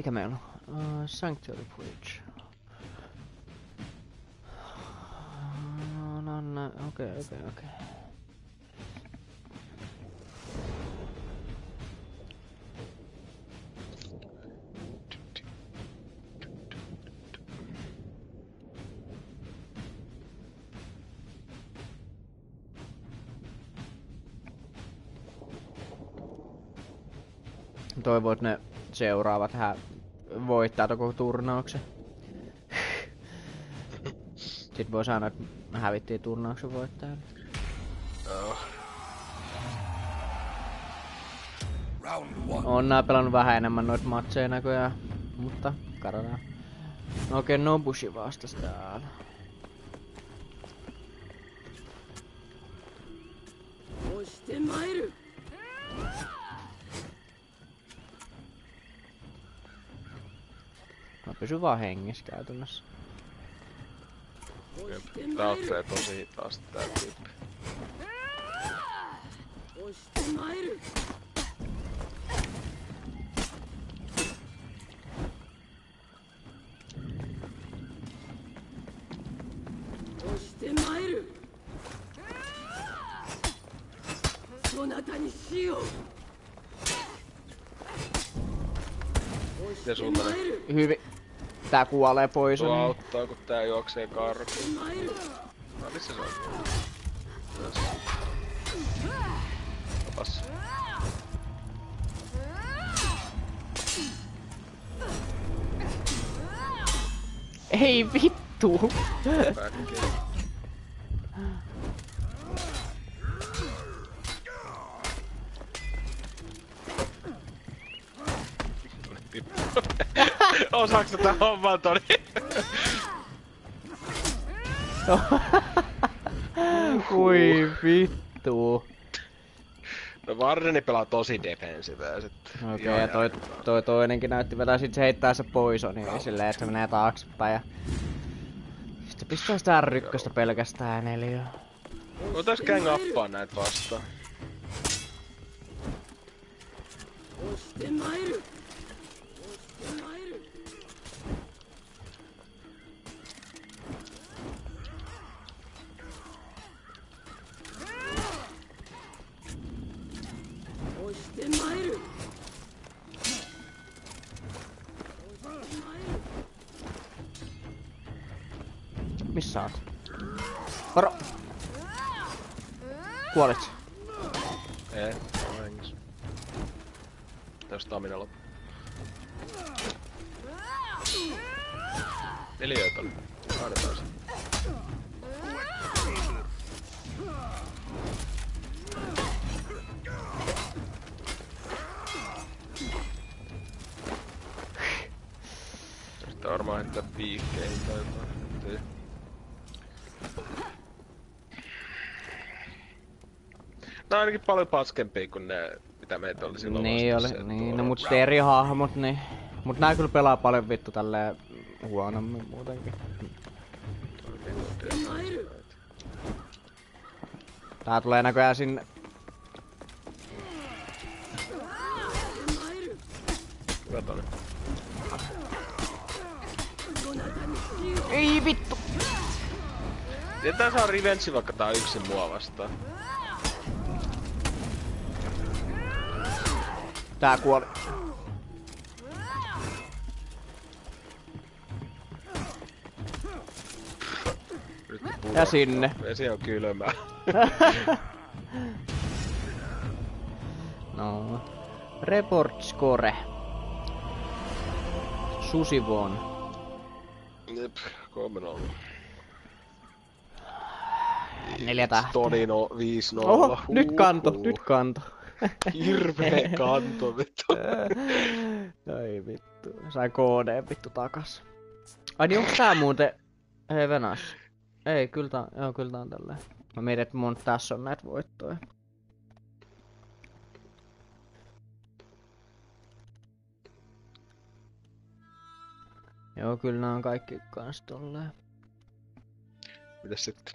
Mikä meillä on? Uh, Sanctuary Bridge. No, no, no, okei, okay, okei, okay, okei. Okay. Toivon, että ne seuraavat hä voittaa koko turnauksen. Sitten voi sanoa, että hävittiin turnauksen voittajalle. On nää pelannut vähän enemmän noita matseja näköjään, mutta katsotaan. No okei, okay, Nobushi vastas täällä. Mä pysyn vaan hengissä käytännössä. Tää ottelee tosi hitaasti tää tyyppi. Miten? Hyvin. Tää kuolee pois. Tuo auttaa, kun tää juoksee karkuun. No, missä se on? Tässä. Opas. Ei vittu! Päkkiä. Osaaks tätä hommaa Toni? Kui vittu. No Vardeni pelaa tosi defensivää sit. Okei, okay, ja toi, toi toinenkin näytti vetää sit se heittää se poisoni niin silleen, että se menee taaksepäin ja... Sitten pistää sitä rykköstä pelkästään eli jo. Voitais gang appaa näitä vastaan. Missä oot? Varo! Kuolit. Ei, hengissä. Tästä stamina loppu. Neliöitä oli. Kaadetaan se. Sitten varmaan heittää piikkeihin tai jotain. On ainakin paljon paskempia kuin ne, mitä meitä oli silloin Niin oli, niin, no mut eri hahmot, niin. Mut nää kyllä pelaa paljon vittu tälleen huonommin muutenkin. Tää tulee näköjään sinne... Hyvä. Ei vittu! Tietää saa revenge vaikka tää yksin mua vastaan. Tää kuoli. Ja sinne. Vesi on kylmää. no. Report score. Susivon. Jep, 3-0. Neljä tähteä. Tonino 5-0. Oho, nyt kanto, nyt kanto. Hirveä kanto, vittu. Ai vittu. Sai KD vittu takas. Ai niin onks tää muuten... Hei Venas. Ei, kyllä tää, joo, kyllä tää on tälleen. Mä mietin, että mun tässä on näitä voittoja. Joo, kyllä nää on kaikki kans tolleen. Mitäs sitten?